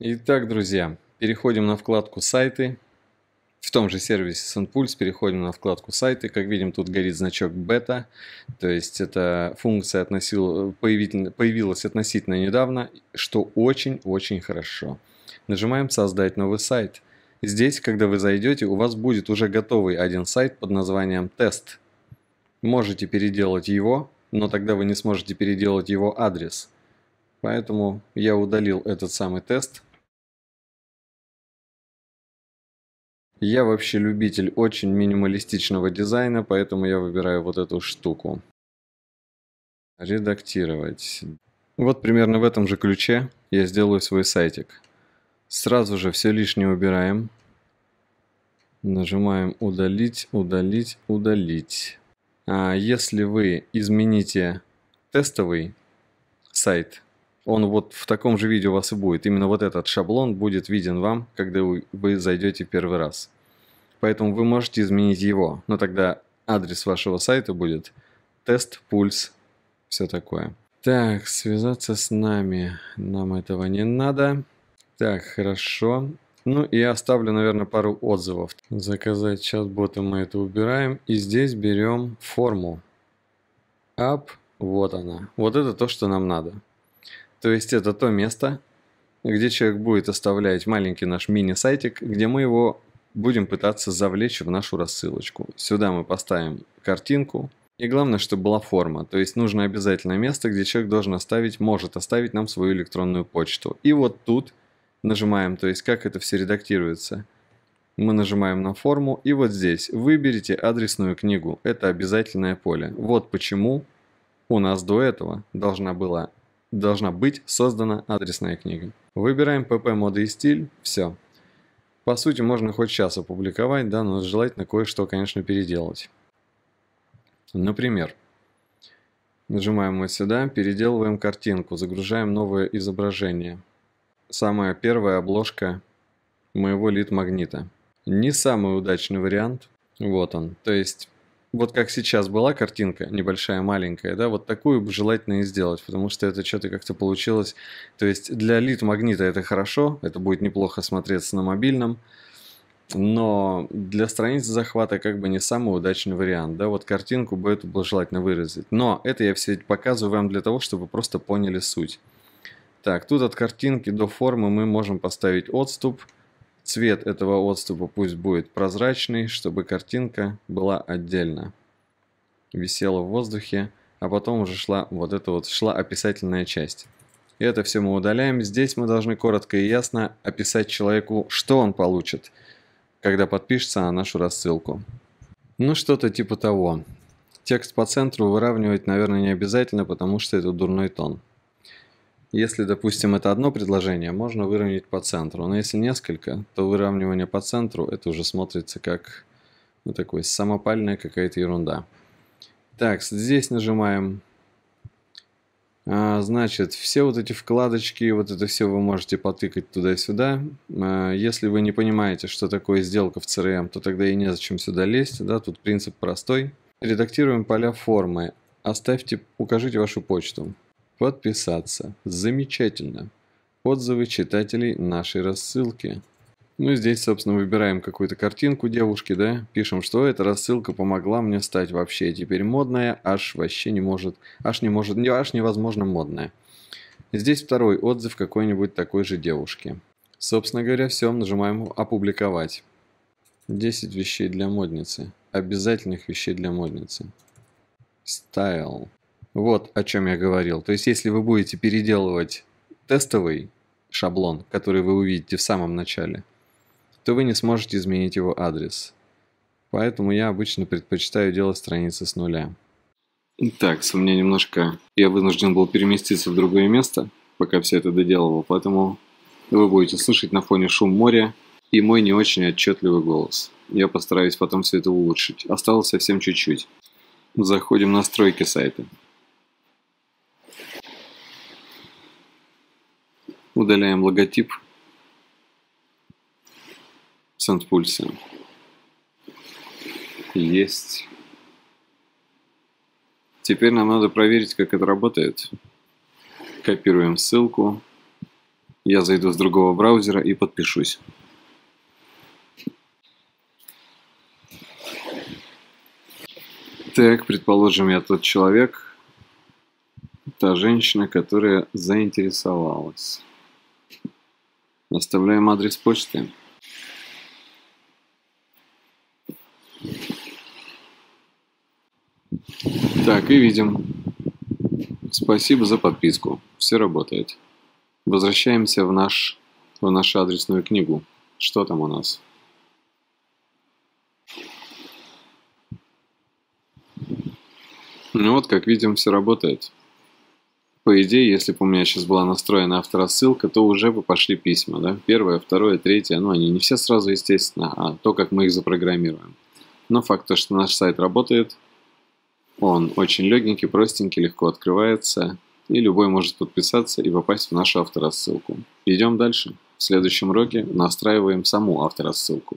Итак, друзья, переходим на вкладку «Сайты». В том же сервисе SendPulse переходим на вкладку «Сайты». Как видим, тут горит значок «Бета», то есть эта функция относил, появилась относительно недавно, что очень-очень хорошо. Нажимаем «Создать новый сайт». Здесь, когда вы зайдете, у вас будет уже готовый один сайт под названием «Тест». Можете переделать его, но тогда вы не сможете переделать его адрес. Поэтому я удалил этот самый тест – Я вообще любитель очень минималистичного дизайна, поэтому я выбираю вот эту штуку. Редактировать. Вот примерно в этом же ключе я сделаю свой сайтик. Сразу же все лишнее убираем. Нажимаем удалить, удалить, удалить. А если вы измените тестовый сайт, он вот в таком же виде у вас и будет. Именно вот этот шаблон будет виден вам, когда вы, зайдете первый раз. Поэтому вы можете изменить его, но тогда адрес вашего сайта будет тест, пульс, все такое. Так, связаться с нами. Нам этого не надо. Так, хорошо. Ну и оставлю, наверное, пару отзывов. Заказать чат-бота мы это убираем. И здесь берем форму. App, вот она. Вот это то, что нам надо. То есть это то место, где человек будет оставлять маленький наш мини-сайтик, где мы его будем пытаться завлечь в нашу рассылочку. Сюда мы поставим картинку. И главное, чтобы была форма. То есть нужно обязательно место, где человек должен оставить, может оставить нам свою электронную почту. И вот тут нажимаем, то есть как это все редактируется. Мы нажимаем на форму и вот здесь выберите адресную книгу. Это обязательное поле. Вот почему у нас до этого должна была должна быть создана адресная книга. Выбираем PP моды и стиль, все. По сути, можно хоть сейчас опубликовать, да, но желательно кое-что, конечно, переделать. Например, нажимаем вот сюда, переделываем картинку, загружаем новое изображение. Самая первая обложка моего лид-магнита. Не самый удачный вариант. Вот он. То есть вот как сейчас была картинка, небольшая, маленькая, да, вот такую бы желательно и сделать, потому что это что-то как-то получилось. То есть для лид-магнита это хорошо, это будет неплохо смотреться на мобильном, но для страницы захвата как бы не самый удачный вариант, да, вот картинку бы эту было желательно выразить. Но это я все показываю вам для того, чтобы вы просто поняли суть. Так, тут от картинки до формы мы можем поставить отступ, Цвет этого отступа пусть будет прозрачный, чтобы картинка была отдельно. Висела в воздухе, а потом уже шла вот эта вот шла описательная часть. И это все мы удаляем. Здесь мы должны коротко и ясно описать человеку, что он получит, когда подпишется на нашу рассылку. Ну, что-то типа того. Текст по центру выравнивать, наверное, не обязательно, потому что это дурной тон. Если, допустим, это одно предложение, можно выровнять по центру. Но если несколько, то выравнивание по центру это уже смотрится как ну, такой самопальная какая-то ерунда. Так, здесь нажимаем. А, значит, все вот эти вкладочки, вот это все вы можете потыкать туда-сюда. А, если вы не понимаете, что такое сделка в CRM, то тогда и незачем сюда лезть. Да? Тут принцип простой. Редактируем поля формы. Оставьте, укажите вашу почту. Подписаться. Замечательно. Отзывы читателей нашей рассылки. Ну и здесь, собственно, выбираем какую-то картинку девушки, да, пишем, что эта рассылка помогла мне стать вообще теперь модная, аж вообще не может, аж не может, аж невозможно модная. Здесь второй отзыв какой-нибудь такой же девушки. Собственно говоря, все, нажимаем «Опубликовать». 10 вещей для модницы. Обязательных вещей для модницы. Style. Вот о чем я говорил. То есть, если вы будете переделывать тестовый шаблон, который вы увидите в самом начале, то вы не сможете изменить его адрес. Поэтому я обычно предпочитаю делать страницы с нуля. Так, у меня немножко... Я вынужден был переместиться в другое место, пока все это доделывал, поэтому вы будете слышать на фоне шум моря и мой не очень отчетливый голос. Я постараюсь потом все это улучшить. Осталось совсем чуть-чуть. Заходим в настройки сайта. Удаляем логотип Сандпульса. Есть. Теперь нам надо проверить, как это работает. Копируем ссылку. Я зайду с другого браузера и подпишусь. Так, предположим, я тот человек, та женщина, которая заинтересовалась. Оставляем адрес почты. Так, и видим. Спасибо за подписку. Все работает. Возвращаемся в, наш, в нашу адресную книгу. Что там у нас? Ну вот, как видим, все работает. По идее, если бы у меня сейчас была настроена авторассылка, то уже бы пошли письма, да? Первое, второе, третье, ну они не все сразу, естественно, а то, как мы их запрограммируем. Но факт то, что наш сайт работает, он очень легенький, простенький, легко открывается, и любой может подписаться и попасть в нашу авторассылку. Идем дальше. В следующем уроке настраиваем саму авторассылку.